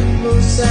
no.